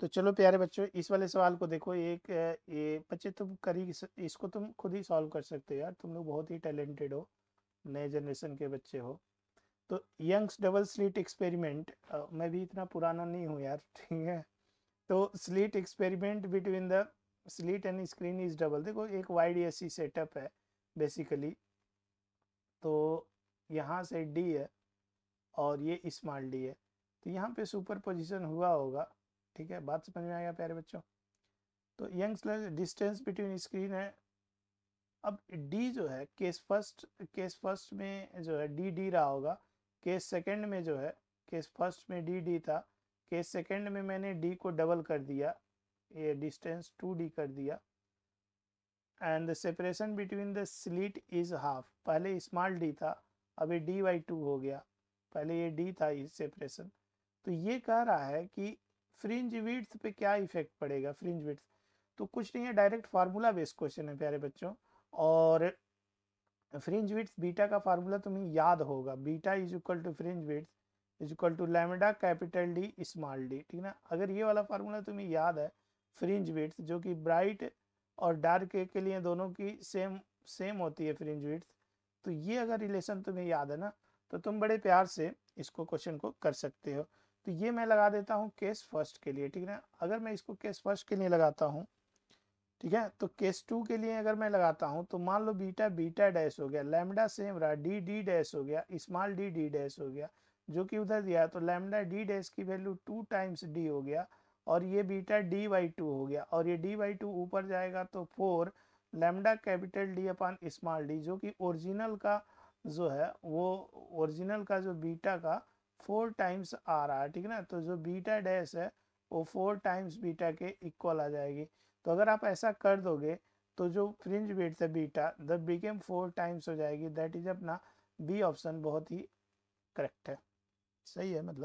तो चलो प्यारे बच्चों, इस वाले सवाल को देखो, एक, ये बच्चे तुम करी इसको तुम खुद ही सॉल्व कर सकते हो यार, तुम लोग बहुत ही टैलेंटेड हो, नए जनरेशन के बच्चे हो। तो यंग्स डबल स्लीट एक्सपेरिमेंट मैं भी इतना पुराना नहीं हूँ यार, ठीक है? तो slit experiment between the, slit and screen is double. देखो, एक वाइड एसी सेटअप है, बेसिकली। तो यहाँ से डी है और ये स्मॉल डी है। तो यहाँ पे सुपर पोजिशन हुआ होगा। ठीक है? बात समझ में आएगा प्यारे बच्चों? तो यंग डिस्टेंस बिटवीन स्क्रीन है। अब डी जो है, केस फ़र्स्ट केस फ़र्स्ट में जो है डी डी रहा होगा। केस सेकंड में जो है, केस फ़र्स्ट में डी डी था। केस सेकंड में मैंने डी को डबल कर दिया। ये डिस्टेंस टू डी कर दिया। And the separation between the slit is half पहले स्मॉल डी था, अभी डी बाई टू हो गया। पहले ये डी था इस सेपरेशन तो ये कह रहा है कि फ्रिंज विड्थ पे क्या इफ़ेक्ट पड़ेगा? फ्रिंज विड्थ तो कुछ नहीं है डायरेक्ट फार्मूला बेस्ड क्वेश्चन है प्यारे बच्चों। और फ्रिंज विड्थ बीटा का फार्मूला तुम्हें याद होगा। Beta is equal to fringe width is equal to lambda capital D small D ठीक ना? अगर ये वाला फार्मूला तुम्हें याद है फ्रिंज विड्थ जो कि ब्राइट और डार्क के लिए दोनों की सेम सेम होती है फ्रिंज विड्थ तो ये अगर रिलेशन तुम्हें याद है ना तो तुम बड़े प्यार से इसको क्वेश्चन को कर सकते हो। तो ये मैं लगा देता हूँ केस फ़र्स्ट के लिए, ठीक है अगर मैं इसको केस फ़र्स्ट के लिए लगाता हूँ, ठीक है? तो केस टू के लिए अगर मैं लगाता हूँ तो मान लो बीटा बीटा डैश हो गया लैमडा सेम रहा डी डी डैश हो गया स्मॉल डी डी डैश हो गया, जो कि उधर दिया तो लैमडा डी डैश की वैल्यू टू टाइम्स डी हो गया, और ये बीटा डी बाई टू हो गया, और ये डी बाई टू ऊपर जाएगा तो four lambda capital D upon small D जो कि ओरिजिनल का जो है, वो ओरिजिनल का जो बीटा का फोर टाइम्स आ रहा है, ठीक है ना? तो जो बीटा डैश है, वो फोर टाइम्स बीटा के इक्वल आ जाएगी। तो अगर आप ऐसा कर दोगे तो जो फ्रिंज वेट है beta the became four times हो जाएगी। दैट इज़ अपना बी ऑप्शन बहुत ही करेक्ट है। सही है मतलब।